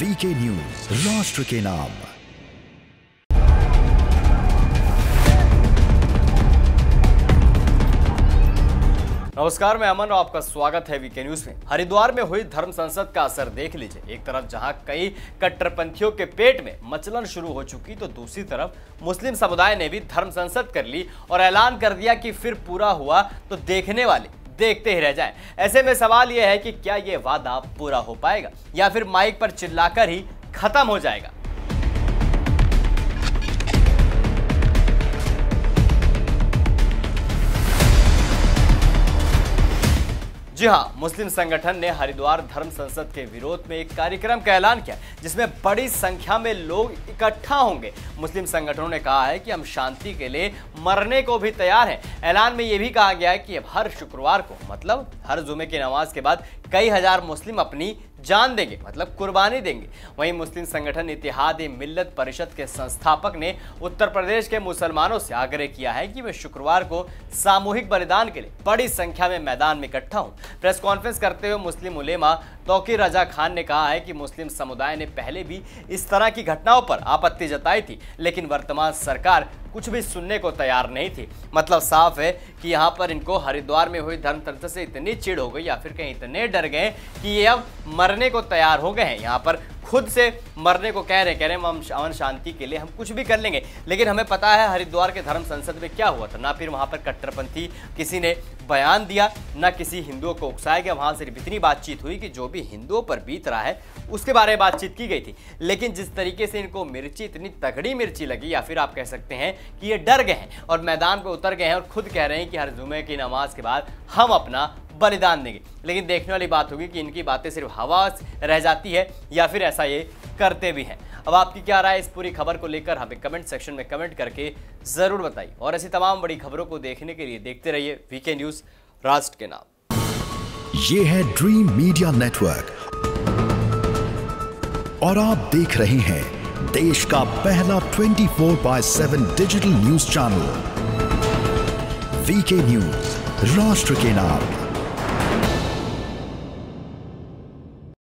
VK news राष्ट्र के नाम। नमस्कार, मैं अमन और आपका स्वागत है वीके न्यूज़ में। हरिद्वार में हुई धर्म संसद का असर देख लीजिए। एक तरफ़ जहाँ कई कट्टरपंथियों के पेट में मचलन शुरू हो चुकी तो दूसरी तरफ़ मुस्लिम समुदाय ने भी धर्म संसद कर ली और ऐलान कर दिया कि फिर पूरा हुआ तो देखने वाले देखते ही रह जाएँ। ऐसे में सवाल यह है कि क्या ये वादा पूरा हो पाएगा या फिर माइक पर चिल्लाकर ही खत्म हो जाएगा जी हाँ मुस्लिम संगठन ने हरिद्वार धर्म संसद के विरोध में एक कार्यक्रम का ऐलान किया, जिसमें बड़ी संख्या में लोग इकट्ठा होंगे। मुस्लिम संगठनों ने कहा है कि हम शांति के लिए मरने को भी तैयार हैं। ऐलान में यह भी कहा गया है कि अब हर शुक्रवार को मतलब हर जुमे की नमाज़ के बाद, कई हज़ार मुस्लिम अपनी जान देंगे मतलब कुर्बानी देंगे। वहीं मुस्लिम संगठन इतिहाद मिल्लत परिषद के संस्थापक ने उत्तर प्रदेश के मुसलमानों से आग्रह किया है कि वे शुक्रवार को सामूहिक बलिदान के लिए बड़ी संख्या में मैदान में इकट्ठा हों। प्रेस कॉन्फ्रेंस करते हुए मुस्लिम उलेमा तोकी रजा खान ने कहा है कि मुस्लिम समुदाय ने पहले भी इस तरह की घटनाओं पर आपत्ति जताई थी, लेकिन वर्तमान सरकार कुछ भी सुनने को तैयार नहीं थी। मतलब साफ़ है कि यहाँ पर इनको हरिद्वार में हुई धर्मतंत्र से इतनी चिड़ हो गई या फिर कहीं इतने डर गए कि ये अब मरने को तैयार हो गए हैं। यहाँ पर खुद से मरने को कह रहे कह रहे हैं, हम अमन शांति के लिए हम कुछ भी कर लेंगे। लेकिन हमें पता है, हरिद्वार के धर्म संसद में क्या हुआ था? ना फिर वहाँ पर कट्टरपंथी किसी ने बयान दिया, ना किसी हिंदुओं को उकसाया गया। वहाँ सिर्फ़ इतनी बातचीत हुई कि जो भी हिंदुओं पर बीत रहा है, उसके बारे में बातचीत की गई थी। लेकिन जिस तरीके से इनको मिर्ची, इतनी तगड़ी मिर्ची लगी, या फिर आप कह सकते हैं कि ये डर गए हैं और मैदान पर उतर गए हैं और खुद कह रहे हैं कि हर जुमे की नमाज़ के बाद हम अपना बलिदान देंगे। लेकिन देखने वाली बात होगी कि इनकी बातें सिर्फ़ हवा रह जाती है या फिर ऐसा ये करते भी हैं। अब आपकी क्या राय इस पूरी खबर को लेकर? हमें कमेंट सेक्शन में कमेंट करके ज़रूर बताइए। और ऐसी तमाम बड़ी खबरों को देखने के लिए देखते रहिए वीके न्यूज़ राष्ट्र के नाम। ये है ड्रीम मीडिया नेटवर्क और आप देख रहे हैं देश का पहला 24 four by seven digital news channel VK news राष्ट्र के नाम।